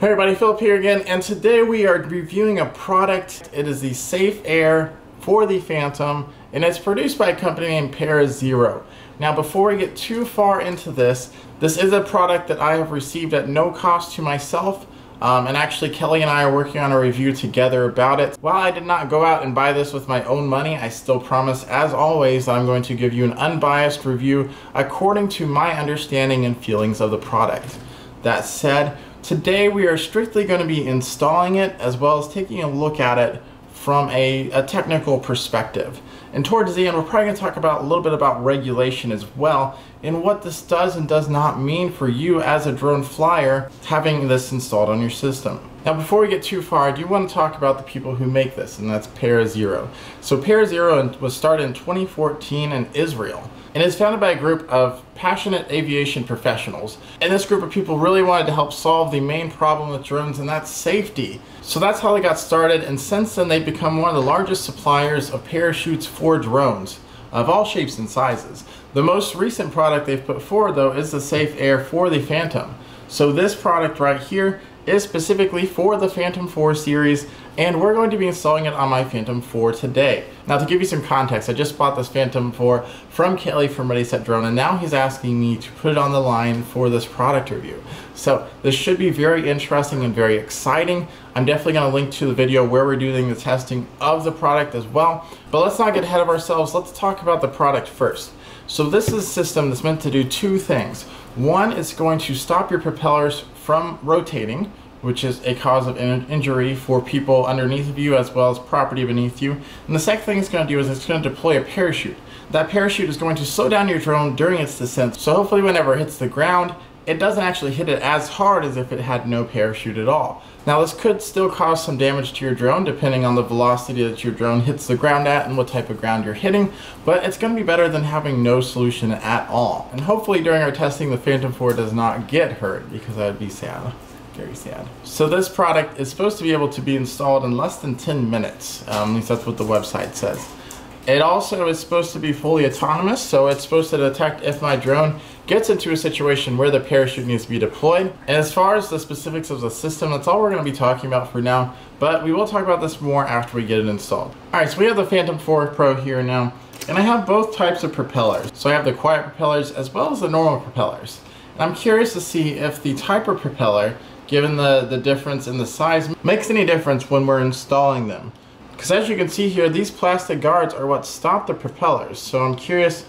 Hey everybody, Philip here again, and today we are reviewing a product. It is the SafeAir for the Phantom, and it's produced by a company named ParaZero. Now before we get too far into this, this is a product that I have received at no cost to myself, um, and actually Kelly and I are working on a review together about it. While I did not go out and buy this with my own money, I still promise, as always, that I'm going to give you an unbiased review according to my understanding and feelings of the product. That said, Today we are strictly going to be installing it as well as taking a look at it from a, a, technical perspective. And towards the end we're probably going to talk about a little bit about regulation as well and what this does and does not mean for you as a drone flyer having this installed on your system. Now before we get too far, I do want to talk about the people who make this, and that's ParaZero. So ParaZero was started in 2014 in Israel, and it's founded by a group of passionate aviation professionals. And this group of people really wanted to help solve the main problem with drones, and that's safety. So that's how they got started, and since then they've become one of the largest suppliers of parachutes for drones of all shapes and sizes. The most recent product they've put forward though is the SafeAir for the Phantom. So this product right here is specifically for the Phantom 4 series and we're going to be installing it on my Phantom 4 today. Now to give you some context, I just bought this Phantom 4 from Kelly from Ready Set Drone and now he's asking me to put it on the line for this product review. So this should be very interesting and very exciting. I'm definitely going to link to the video where we're doing the testing of the product as well. But let's not get ahead of ourselves. Let's talk about the product first. So this is a system that's meant to do two things. One, it's going to stop your propellers from rotating, which is a cause of in injury for people underneath of you as well as property beneath you. And the second thing it's going to do is it's going to deploy a parachute. That parachute is going to slow down your drone during its descent, so hopefully whenever it hits the ground, it doesn't actually hit it as hard as if it had no parachute at all. Now this could still cause some damage to your drone depending on the velocity that your drone hits the ground at and what type of ground you're hitting, but it's going to be better than having no solution at all. And hopefully during our testing the Phantom 4 does not get hurt because that would be sad. Very sad. So this product is supposed to be able to be installed in less than 10 minutes. Um, at least that's what the website says. It also is supposed to be fully autonomous, so it's supposed to detect if my drone gets into a situation where the parachute needs to be deployed. And as far as the specifics of the system, that's all we're going to be talking about for now, but we will talk about this more after we get it installed. Alright, so we have the Phantom 4 Pro here now, and I have both types of propellers. So I have the quiet propellers as well as the normal propellers. And I'm curious to see if the type of propeller, given the, the difference in the size, makes any difference when we're installing them. Because as you can see here, these plastic guards are what stop the propellers. So I'm curious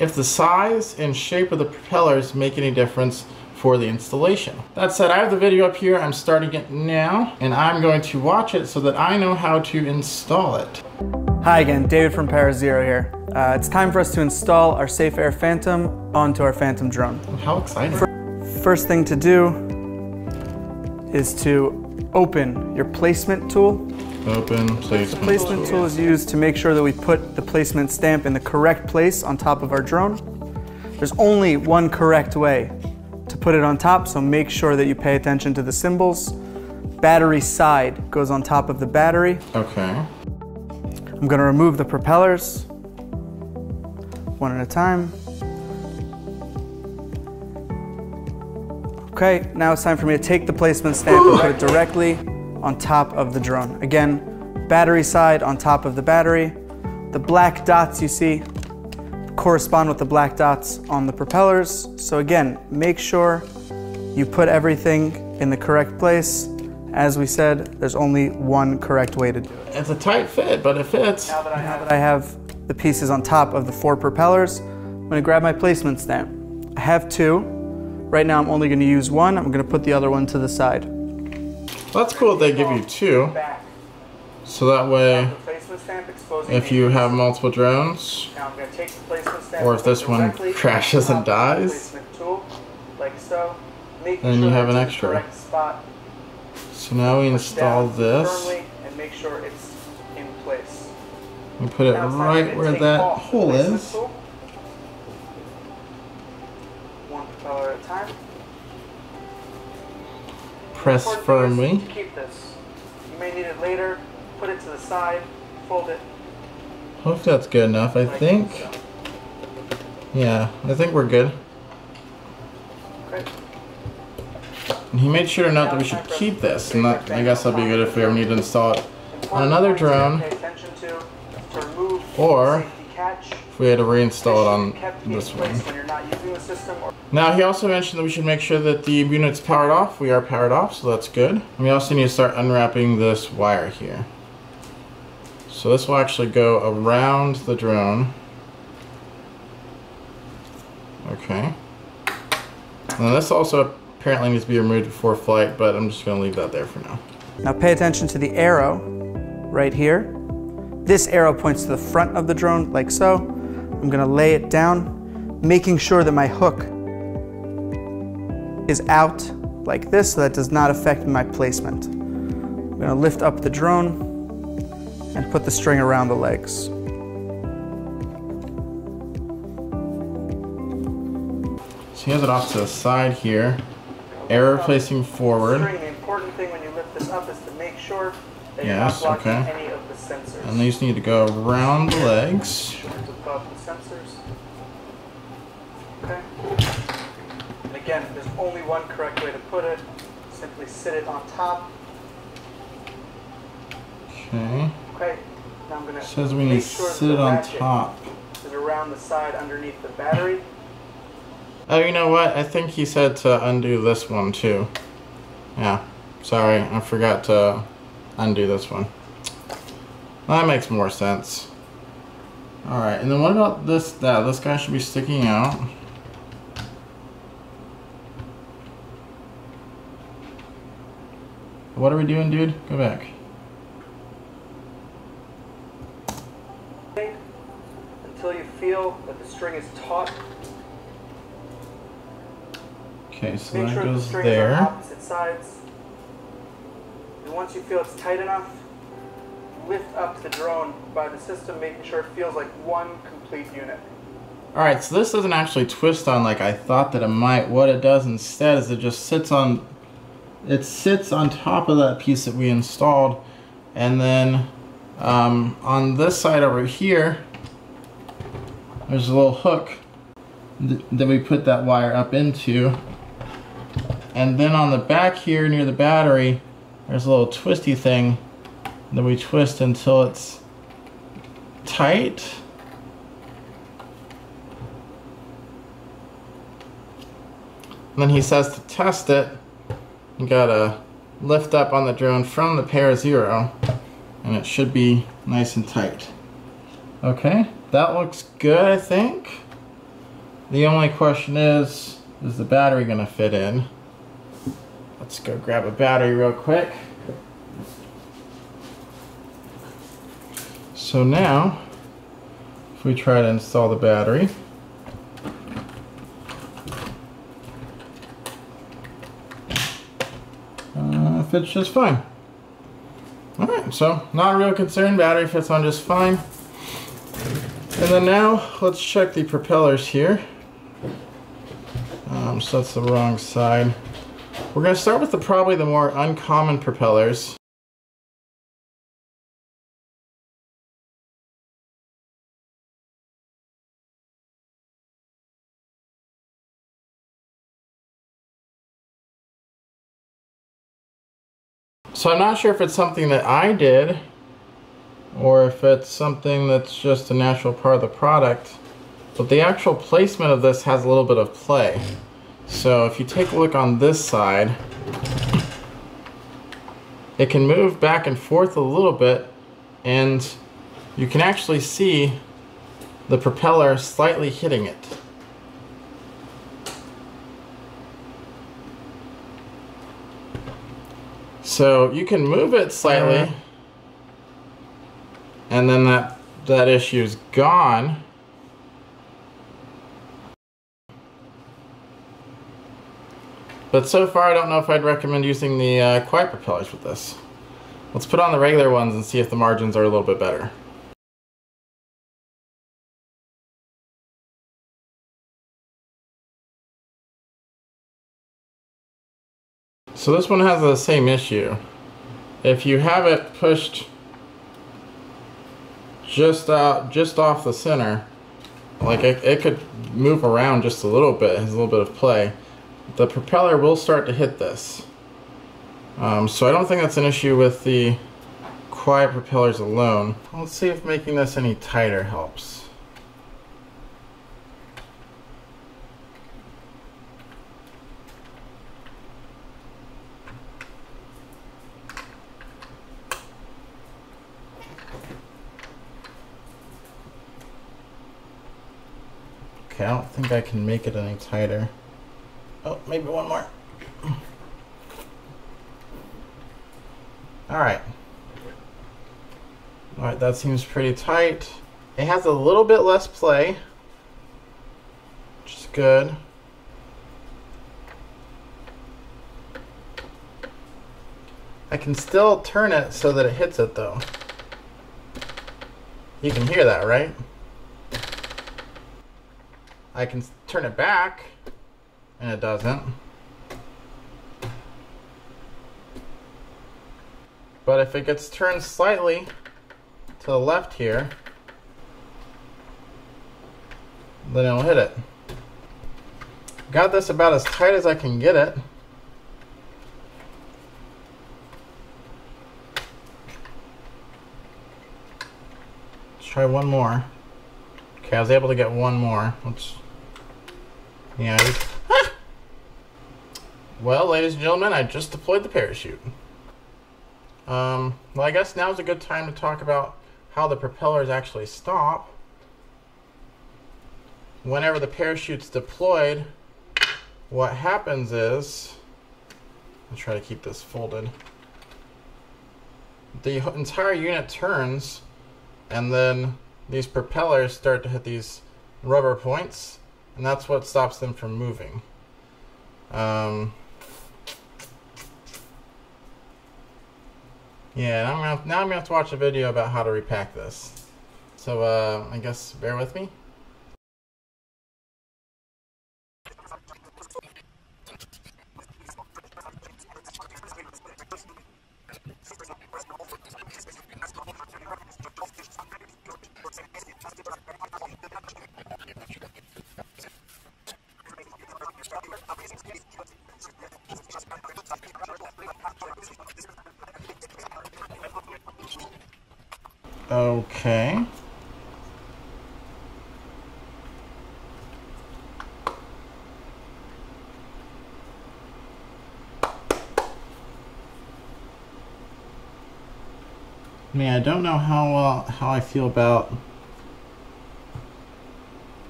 if the size and shape of the propellers make any difference for the installation. That said, I have the video up here. I'm starting it now, and I'm going to watch it so that I know how to install it. Hi again, David from ParaZero here. Uh, it's time for us to install our SafeAir Phantom onto our Phantom drone. How exciting. First thing to do is to open your placement tool Open placement. The placement tool is used to make sure that we put the placement stamp in the correct place on top of our drone. There's only one correct way to put it on top, so make sure that you pay attention to the symbols. Battery side goes on top of the battery. Okay. I'm gonna remove the propellers one at a time. Okay, now it's time for me to take the placement stamp and put it directly on top of the drone. Again, battery side on top of the battery. The black dots you see correspond with the black dots on the propellers. So again, make sure you put everything in the correct place. As we said, there's only one correct way to do it. It's a tight fit, but it fits. Now that I have, that I have the pieces on top of the four propellers, I'm gonna grab my placement stamp. I have two. Right now I'm only gonna use one. I'm gonna put the other one to the side. That's cool they give you two. So that way, if you have multiple drones, or if this one crashes and dies, then you have an extra. So now we install this. We put it right where that hole is. At a time press firmly. Keep this. You may need it later. Put it to the side. Fold it. Hopefully that's good enough. I think. Yeah, I think we're good. And he made sure to note that we should keep this, and that, I guess that'll be good if we ever need to install it on another drone, or if we had to reinstall it on this one. Now he also mentioned that we should make sure that the unit's powered off. We are powered off, so that's good. And we also need to start unwrapping this wire here. So this will actually go around the drone. Okay. And this also apparently needs to be removed before flight, but I'm just going to leave that there for now. Now pay attention to the arrow right here. This arrow points to the front of the drone like so. I'm going to lay it down, making sure that my hook is out like this so that does not affect my placement. I'm going to lift up the drone and put the string around the legs. So he has it off to the side here. Arrow placing forward. The important thing when you lift this up is to make sure that yes, okay. any of the sensors. And these need to go around the legs. Above the sensors. Okay. And again, there's only one correct way to put it. Simply sit it on top. Okay. Okay. Now I'm gonna says we need to sure sit it on top. Is around the side underneath the battery. Oh, you know what? I think he said to undo this one too. Yeah. Sorry, I forgot to undo this one. That makes more sense. Alright, and then what about this? That this guy should be sticking out. What are we doing, dude? Go back. Until you feel that the string is taut. Okay, so Make that sure the goes are there. Once you feel it's tight enough, lift up the drone by the system, making sure it feels like one complete unit. Alright, so this doesn't actually twist on like I thought that it might. What it does instead is it just sits on it sits on top of that piece that we installed and then um, on this side over here there's a little hook th that we put that wire up into and then on the back here near the battery there's a little twisty thing that we twist until it's tight And then he says to test it, you gotta lift up on the drone from the ParaZero, and it should be nice and tight. Okay, that looks good, I think. The only question is, is the battery gonna fit in? Let's go grab a battery real quick. So now, if we try to install the battery, uh, fits just fine. Alright, so not a real concern, battery fits on just fine. And then now, let's check the propellers here. Um, so that's the wrong side. We're going to start with the probably the more uncommon propellers. So I'm not sure if it's something that I did or if it's something that's just a natural part of the product. But the actual placement of this has a little bit of play. So if you take a look on this side, it can move back and forth a little bit and you can actually see the propeller slightly hitting it. So you can move it slightly uh-huh. and then that, that issue is gone. But so far I don't know if I'd recommend using the uh, quiet propellers with this. Let's put on the regular ones and see if the margins are a little bit better. So this one has the same issue. If you have it pushed just out, just off the center, like it, it could move around just a little bit, has a little bit of play. The propeller will start to hit this. Um, so I don't think that's an issue with the quiet propellers alone. Let's see if making this any tighter helps. Okay, I don't think I can make it any tighter. Oh, maybe one more. Alright. Alright, that seems pretty tight. It has a little bit less play, which is good. I can still turn it so that it hits it though. You can hear that, right? I can turn it back, and it doesn't. But if it gets turned slightly to the left here, then it'll hit it. Got this about as tight as I can get it. Let's try one more. Okay, I was able to get one more. Let's yeah. Well, ladies and gentlemen, I just deployed the parachute. Um, well, I guess now's a good time to talk about how the propellers actually stop. Whenever the parachute's deployed, what happens is, I'll try to keep this folded. The entire unit turns, and then these propellers start to hit these rubber points, and that's what stops them from moving. Um, yeah, now I'm, gonna, now I'm gonna have to watch a video about how to repack this. So uh, I guess bear with me. Okay. I mean, I don't know how uh, how I feel about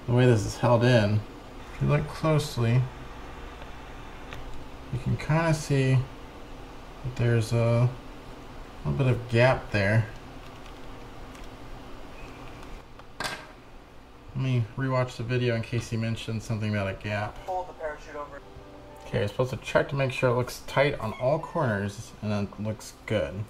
the way this is held in. If you look closely, you can kind of see that there's a little bit of gap there. Let me rewatch the video in case he mentioned something about a gap. Hold the parachute over. Okay, you're supposed to check to make sure it looks tight on all corners and then looks good.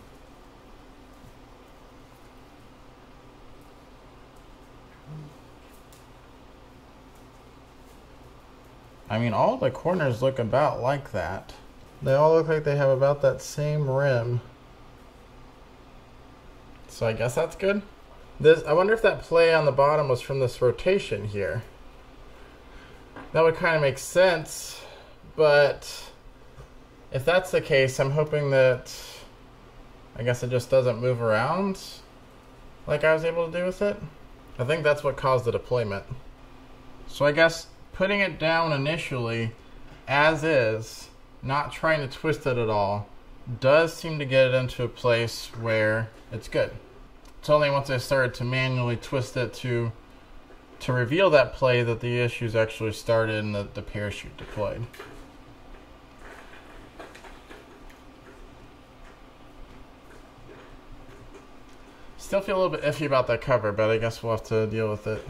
I mean, all the corners look about like that. They all look like they have about that same rim. So I guess that's good. This, I wonder if that play on the bottom was from this rotation here. That would kind of make sense, but if that's the case, I'm hoping that, I guess it just doesn't move around like I was able to do with it. I think that's what caused the deployment. So I guess putting it down initially as is, not trying to twist it at all, does seem to get it into a place where it's good. It's only once I started to manually twist it to to reveal that play that the issues actually started and the, the parachute deployed. Still feel a little bit iffy about that cover, but I guess we'll have to deal with it.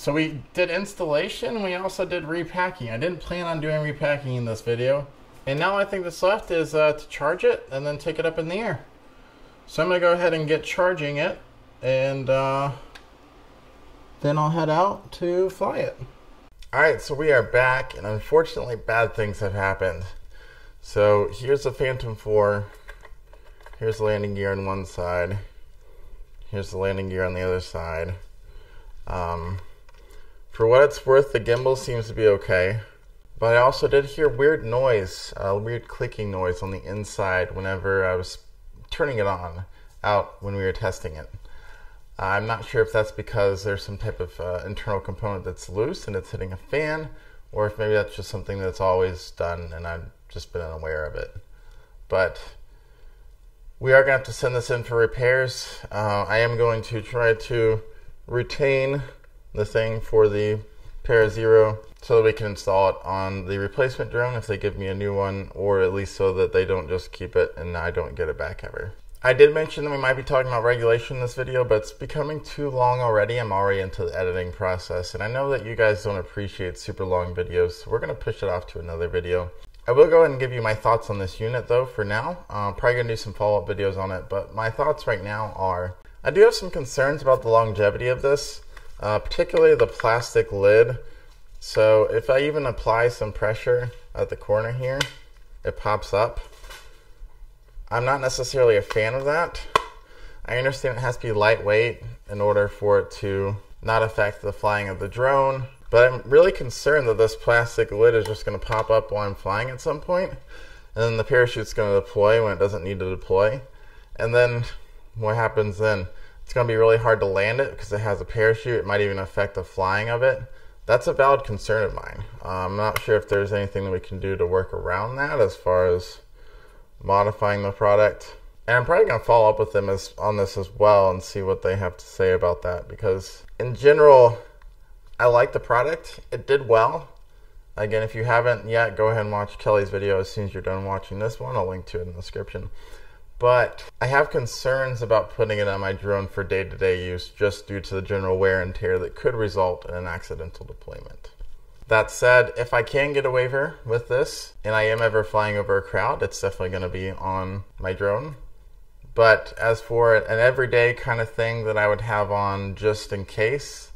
So we did installation, we also did repacking. I didn't plan on doing repacking in this video. And now I think that's left is uh, to charge it and then take it up in the air. So I'm going to go ahead and get charging it and uh, then I'll head out to fly it. Alright, so we are back and unfortunately bad things have happened. So here's the Phantom 4. Here's the landing gear on one side. Here's the landing gear on the other side. Um, For what it's worth, the gimbal seems to be okay. But I also did hear weird noise, a weird clicking noise on the inside whenever I was turning it on out when we were testing it. I'm not sure if that's because there's some type of uh, internal component that's loose and it's hitting a fan, or if maybe that's just something that's always done and I've just been unaware of it. But we are going to have to send this in for repairs. Uh, I am going to try to retain the thing for the ParaZero so that we can install it on the replacement drone if they give me a new one, or at least so that they don't just keep it and I don't get it back ever. I did mention that we might be talking about regulation in this video, but it's becoming too long already. I'm already into the editing process, and I know that you guys don't appreciate super long videos, so we're going to push it off to another video. I will go ahead and give you my thoughts on this unit though for now. I'm probably going to do some follow-up videos on it, but my thoughts right now are I do have some concerns about the longevity of this, uh, particularly the plastic lid. So if I even apply some pressure at the corner here, it pops up. I'm not necessarily a fan of that. I understand it has to be lightweight in order for it to not affect the flying of the drone, but I'm really concerned that this plastic lid is just going to pop up while I'm flying at some point, and then the parachute's going to deploy when it doesn't need to deploy. And then what happens then? It's going to be really hard to land it because it has a parachute. It might even affect the flying of it. That's a valid concern of mine. Uh, I'm not sure if there's anything that we can do to work around that as far as modifying the product. And I'm probably going to follow up with them as, on this as well and see what they have to say about that because, in general, I like the product. It did well. Again, if you haven't yet, go ahead and watch Kelly's video as soon as you're done watching this one. I'll link to it in the description. But I have concerns about putting it on my drone for day to day use just due to the general wear and tear that could result in an accidental deployment. That said, if I can get a waiver with this and I am ever flying over a crowd, it's definitely going to be on my drone. But as for an everyday kind of thing that I would have on just in case,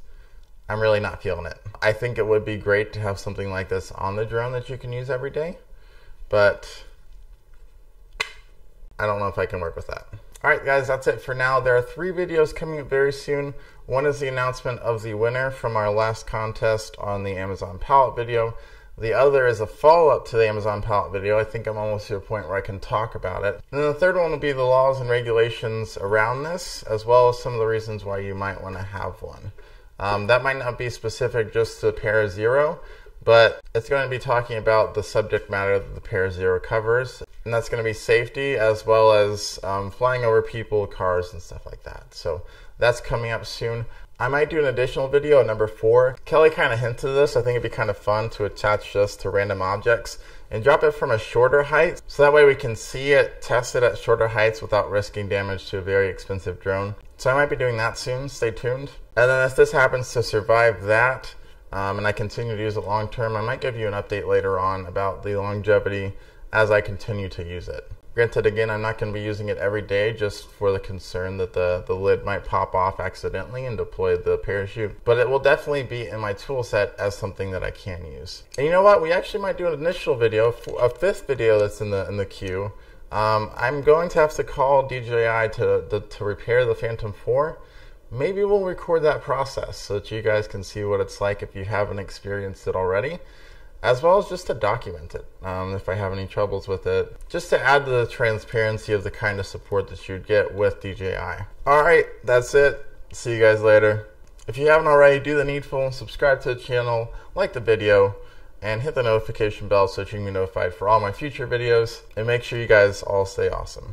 I'm really not feeling it. I think it would be great to have something like this on the drone that you can use every day, but I don't know if I can work with that. All right, guys, that's it for now. There are three videos coming up very soon. One is the announcement of the winner from our last contest on the Amazon pallet video. The other is a follow-up to the Amazon pallet video. I think I'm almost to a point where I can talk about it. And then the third one will be the laws and regulations around this, as well as some of the reasons why you might want to have one. Um, that might not be specific just to ParaZero, but it's going to be talking about the subject matter that the ParaZero covers and that's going to be safety as well as um, flying over people, cars, and stuff like that. So that's coming up soon. I might do an additional video, number four. Kelly kind of hinted this. I think it'd be kind of fun to attach this to random objects and drop it from a shorter height. So that way we can see it, test it at shorter heights without risking damage to a very expensive drone. So I might be doing that soon. Stay tuned. And then if this happens to survive that, um, and I continue to use it long term, I might give you an update later on about the longevity as I continue to use it. Granted, again, I'm not going to be using it every day just for the concern that the, the lid might pop off accidentally and deploy the parachute, but it will definitely be in my tool set as something that I can use. And you know what? We actually might do an initial video, a fifth video that's in the in the queue. Um, I'm going to have to call DJI to, to, to repair the Phantom 4. Maybe we'll record that process so that you guys can see what it's like if you haven't experienced it already as well as just to document it um, if I have any troubles with it, just to add to the transparency of the kind of support that you'd get with DJI. All right, that's it. See you guys later. If you haven't already, do the needful, subscribe to the channel, like the video, and hit the notification bell so that you can be notified for all my future videos. And make sure you guys all stay awesome.